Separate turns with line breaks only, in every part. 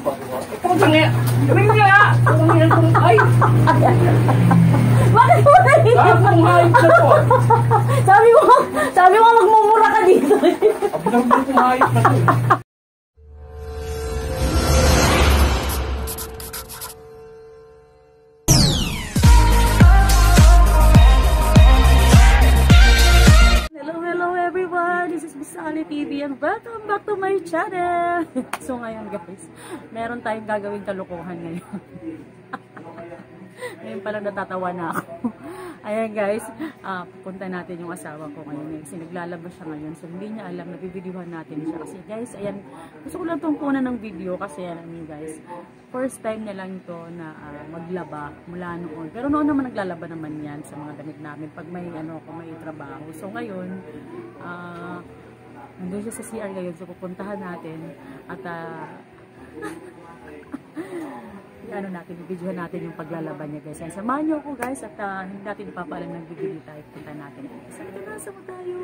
Putang ina. Gawin mo nga. Putang ina kung ay.
Bakit mo na
Lahat ng hayop na to.
Sabi mo, sabi mo magmumura ka dito.
Abang mo hayop na to.
TV and welcome back to my channel! So ngayon guys, meron tayong gagawing kalukuhan ngayon. ngayon parang natatawa na ako. Ayan guys, uh, pupunta natin yung asawa ko ngayon. Kasi naglalabas siya ngayon. So hindi niya alam, nabibidyohan natin siya. Kasi guys, ayan, gusto ko lang itong kunan ng video kasi alam niyo guys, first time na lang ito na ah, maglaba mula noon. Pero noon naman naglalaba naman yan sa mga damit namin pag may ano kung may trabaho. So ngayon, ah nandun siya sa CR ngayon. So pupuntahan natin at ah ano natin, i-videohan natin yung paglalaban niya guys. Samahan niyo ako guys at ah, hindi natin ipapaalam ng video tayo. Punta natin. Sa so, mo tayo.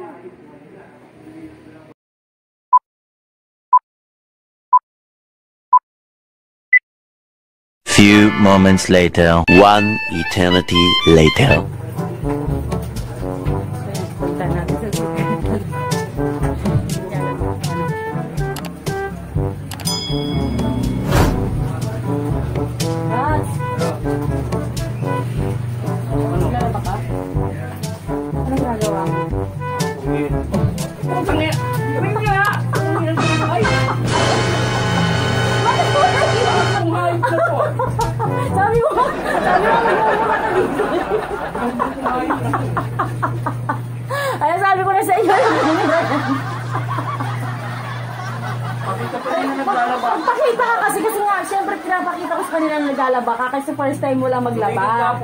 Few moments later, one eternity later.
Sabi mo, sabi mo magmumura ka dito. Ay, sabi ko na sa iyo.
Pakita pa rin na naglalaba.
Pakita ka kasi kasi nga, syempre pinapakita ko sa kanila na naglalaba ka kasi first time mo lang maglaba.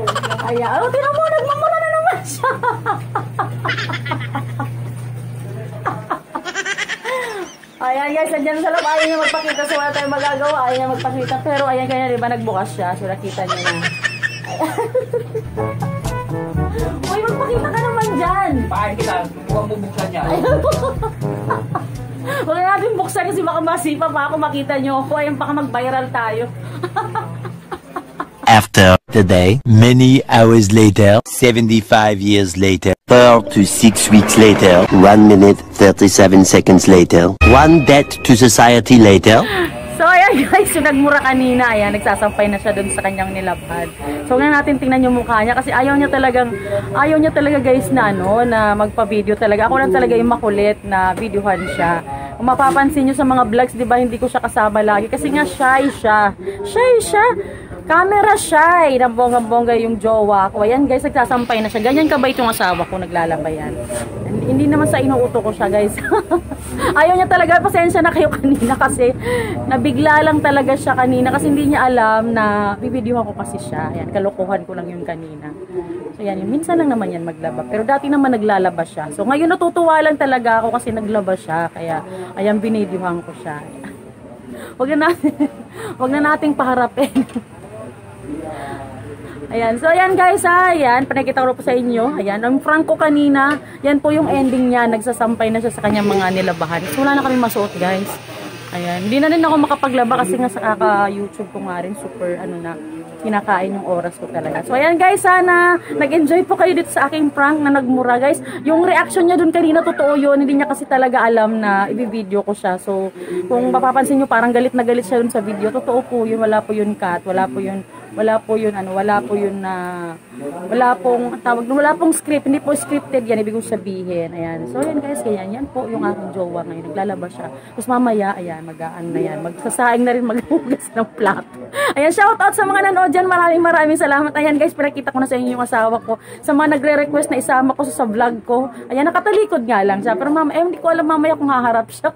Ay, oh, tinan mo, nagmamura na naman siya. Ayan guys, nandiyan sa loob. Ayaw niya magpakita so wala tayong magagawa. Ayaw niya magpakita. Pero ayan kanya, di ba, nagbukas siya. So nakita niyo na. Uy, magpakita ka naman dyan.
Pahay kita. Mukhang bubuksan niya.
Huwag na natin buksan kasi baka masipa pa ako makita nyo ako. Ayun, baka mag-viral tayo.
After the day, many hours later, 75 years later, 4 to 6 weeks later, 1 minute 37 seconds later, one debt to society later,
So, ayan guys, yung nagmura kanina, ayan, nagsasampay na siya dun sa kanyang nilabad. So, ngayon natin tingnan yung mukha niya kasi ayaw niya talagang, ayaw niya talaga guys na ano, na magpa-video talaga. Ako lang talaga yung makulit na videohan siya. Kung mapapansin niyo sa mga vlogs, di ba, hindi ko siya kasama lagi kasi nga shy siya. Shy siya. Camera shy. Ng bonggang-bongga yung jowa ko. Ayan guys, nagsasampay na siya. Ganyan kabait yung asawa ko, naglalaba yan. Hindi, naman sa inuuto ko siya guys. Ayaw niya talaga, pasensya na kayo kanina kasi nabigla lang talaga siya kanina kasi hindi niya alam na bibidyohan ko kasi siya. Ayan, kalokohan ko lang yun kanina. So yan, minsan lang naman yan maglaba. Pero dati naman naglalaba siya. So ngayon natutuwa lang talaga ako kasi naglaba siya. Kaya ayan, binidyohan ko siya. Wag na natin, wag na nating paharapin. Ayan. So, ayan guys, ha. Ayan. Panakita ko po sa inyo. Ayan. Ang prank ko kanina, yan po yung ending niya. Nagsasampay na siya sa kanyang mga nilabahan. So, wala na kami masuot, guys. Ayan. Hindi na rin ako makapaglaba kasi nga sa kaka-YouTube ko nga rin. Super, ano na, kinakain yung oras ko talaga. So, ayan guys, sana nag-enjoy po kayo dito sa aking prank na nagmura, guys. Yung reaction niya dun kanina, totoo yun. Hindi niya kasi talaga alam na i-video ko siya. So, kung mapapansin nyo, parang galit na galit siya dun sa video. Totoo po yun. Wala po yun cut. Wala po yun wala po yun ano wala po yun na wala pong tawag wala pong script hindi po scripted yan ibig kong sabihin ayan. So yan guys kaya yan po yung aking jowa ngayon naglalaba siya. Tapos mamaya ayan magaan na yan magsasaing na rin maghugas ng plato. Ayan shout out sa mga nanood dyan maraming maraming salamat. Ayan guys pinakita ko na sa inyo yung asawa ko sa mga nagre-request na isama ko sa vlog ko. Ayan nakatalikod nga lang siya pero mama eh hindi ko alam mamaya kung haharap siya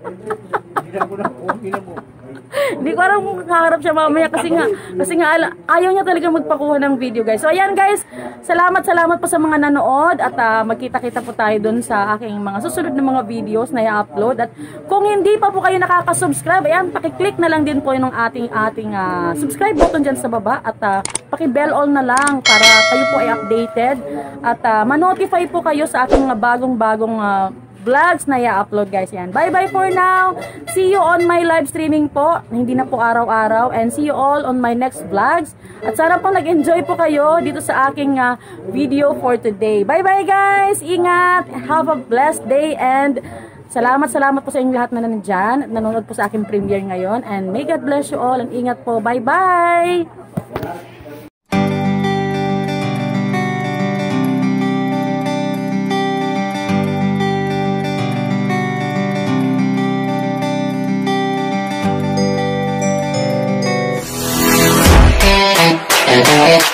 Hindi
ko alam kung kaharap siya mamaya kasi nga kasi nga ayaw niya talaga magpakuha ng video guys. So ayan guys, salamat salamat po sa mga nanood at ah, magkita-kita po tayo dun sa aking mga susunod na mga videos na i-upload. At kung hindi pa po kayo nakaka-subscribe, ayan, paki-click na lang din po yung ating ating ah, subscribe button diyan sa baba at ah, paki-bell all na lang para kayo po ay updated. At ah, ma-notify po kayo sa aking mga bagong-bagong ah, vlogs na i-upload guys. Yan. Bye-bye for now. See you on my live streaming po. Hindi na po araw-araw. And see you all on my next vlogs. At sana po nag-enjoy po kayo dito sa aking uh, video for today. Bye-bye guys. Ingat. Have a blessed day and Salamat, salamat po sa inyo lahat na nandiyan at nanonood po sa aking premiere ngayon. And may God bless you all and ingat po. Bye-bye!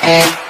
Eh, eh, eh.